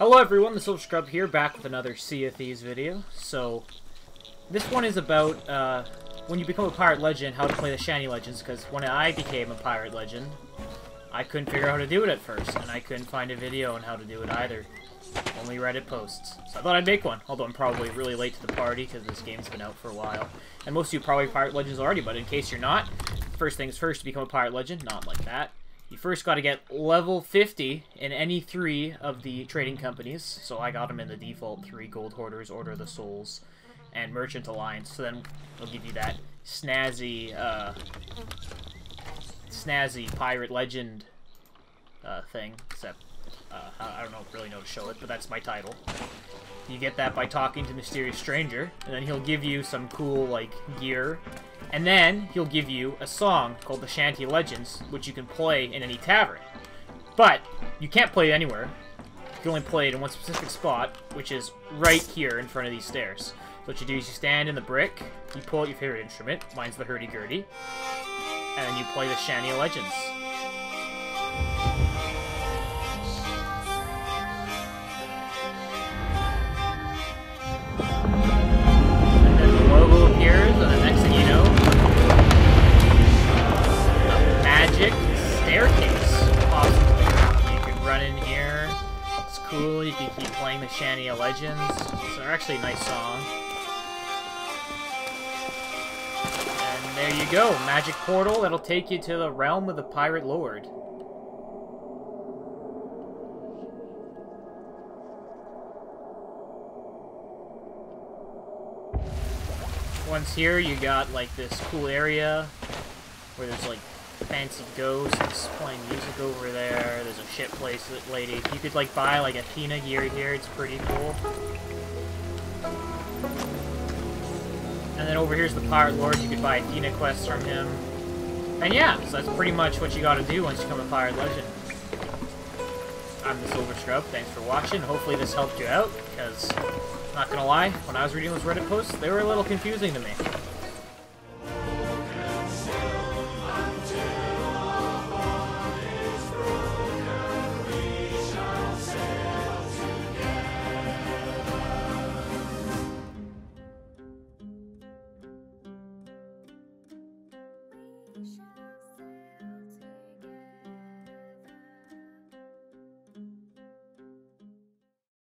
Hello everyone, the Silver Scrub here, back with another Sea of Thieves video. So, this one is about, uh, when you become a Pirate Legend, how to play the Shanty Legends, because when I became a Pirate Legend, I couldn't figure out how to do it at first, and I couldn't find a video on how to do it either. Only Reddit posts. So I thought I'd make one, although I'm probably really late to the party, because this game's been out for a while. And most of you probably Pirate Legends already, but in case you're not, first things first to become a Pirate Legend, not like that. You first got to get level 50 in any three of the trading companies. So I got them in the default three Gold Hoarders, Order of the Souls, and Merchant Alliance. So then they'll give you that snazzy, uh, snazzy Pirate Legend uh, thing. Except, uh, I don't know, really know to show it, but that's my title. You get that by talking to Mysterious Stranger, and then he'll give you some cool, like, gear and then he'll give you a song called the Shanty Legends, which you can play in any tavern. But you can't play it anywhere. You can only play it in one specific spot, which is right here in front of these stairs. So what you do is you stand in the brick, you pull out your favorite instrument, mine's the hurdy-gurdy, and you play the Shanty Legends. Cool. You can keep playing the Shanty Legends. It's actually a nice song. And there you go, magic portal that'll take you to the realm of the Pirate Lord. Once here, you got like this cool area where there's like fancy ghosts playing music over there. There's a shit place lady. You could like buy like a Athena gear here. It's pretty cool. And then over here's the Pirate Lord. You could buy Athena quests from him. And yeah, so that's pretty much what you gotta do once you become a Pirate Legend. I'm the Silver Scrub. Thanks for watching. Hopefully this helped you out, because, not gonna lie, when I was reading those Reddit posts, they were a little confusing to me.